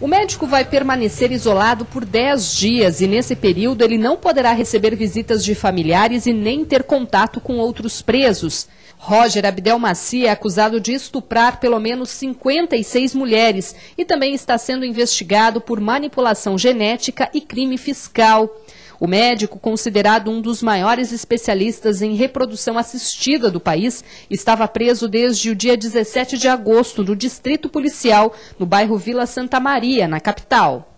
O médico vai permanecer isolado por 10 dias e, nesse período, ele não poderá receber visitas de familiares e nem ter contato com outros presos. Roger Abdelmaci é acusado de estuprar pelo menos 56 mulheres e também está sendo investigado por manipulação genética e crime fiscal. O médico, considerado um dos maiores especialistas em reprodução assistida do país, estava preso desde o dia 17 de agosto no Distrito Policial, no bairro Vila Santa Maria, na capital.